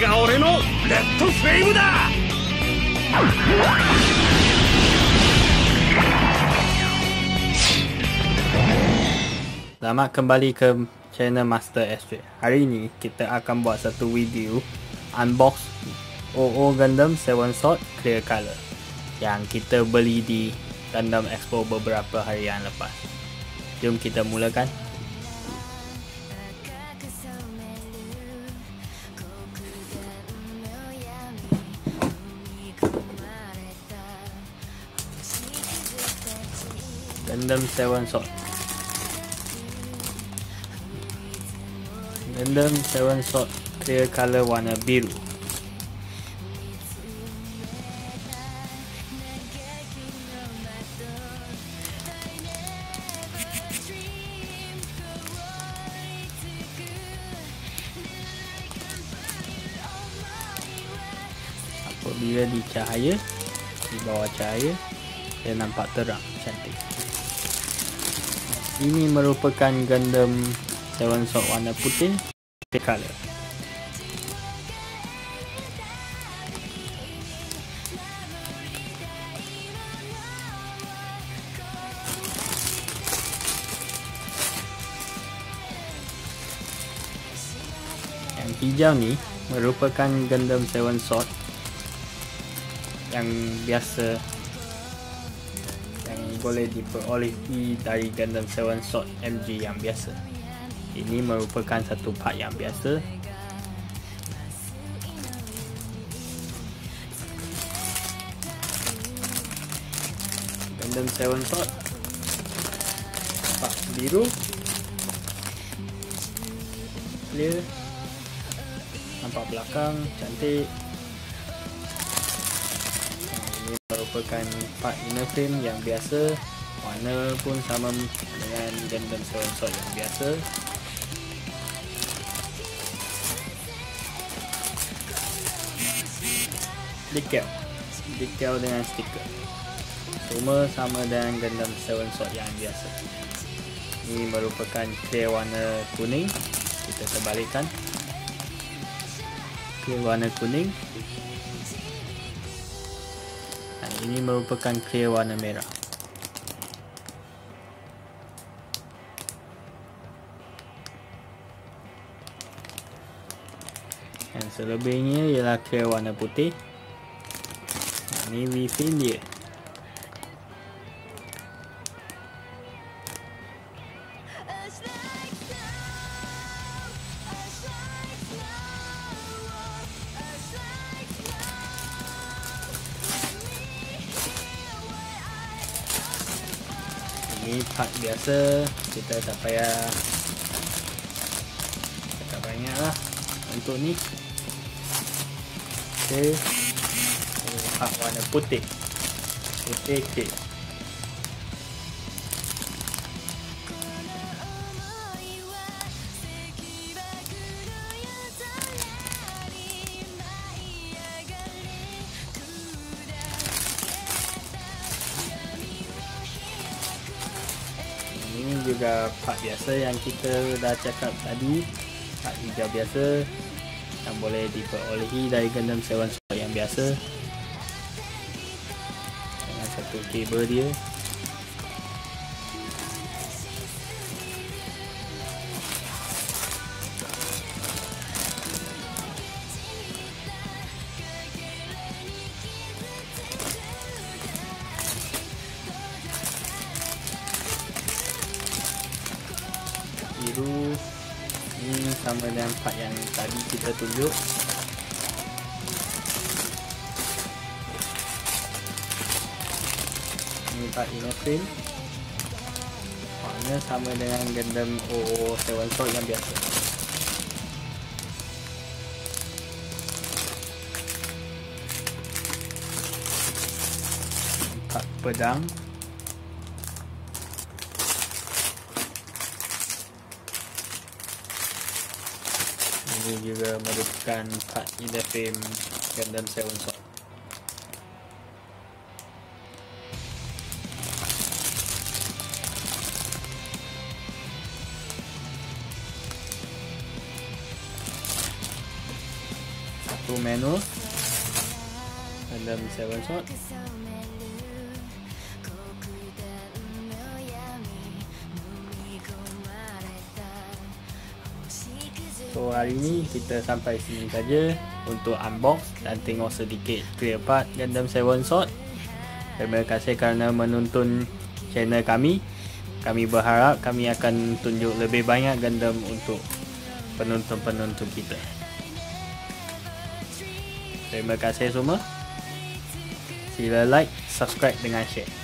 が俺のレッドフレームだ Selamat kembali ke channel Master Astrid. Hari ini kita akan buat satu video unbox OO Gundam 7 Sword Clear Color yang kita beli di Gundam Expo beberapa hari yang lepas. Jom kita mulakan. Gundam 7 Sword Gundam 7 Sword clear color warna biru. Apabila dicahaya di bawah cahaya dia nampak terang cantik ini merupakan Gundam Seven Sword warna putih color. Yang hijau ni merupakan Gundam Seven Sword yang biasa boleh diperolehi dari Gundam Seven Sword MG yang biasa. Ini merupakan satu part yang biasa. Gundam Seven Sword part biru. Clear. Nampak belakang cantik merupakan part inner frame yang biasa. Warna pun sama dengan Gundam Seven Sword yang biasa. Decal. Decal dengan stiker. Semua sama dengan Gundam 7 Sword yang biasa. Ini merupakan clear warna kuning. Kita terbalikkan. Clear warna kuning dan ini merupakan clear warna merah. Yang selebihnya ialah clear warna putih. Ini refill dia ini part biasa kita tak payah tak banyak lah untuk ni. Okay hak warna putih. Putih clear juga part biasa yang kita dah cakap tadi. Part hijau biasa yang boleh diperolehi dari Gundam 7 Sword yang biasa. Dengan satu kabel dia biru ini sama dengan part yang tadi kita tunjuk. Ini part frame warna sama dengan Gundam OO 7 Sword yang biasa. Part pedang ini juga merupakan part inner frame Gundam 7 Sword. Auto manual Gundam 7 Sword So hari ni kita sampai sini saja untuk unbox dan tengok sedikit clear part Gundam 7 Sword. Terima kasih kerana menonton channel kami. Kami berharap kami akan tunjuk lebih banyak Gundam untuk penonton-penonton kita. Terima kasih semua. Sila like, subscribe dengan share.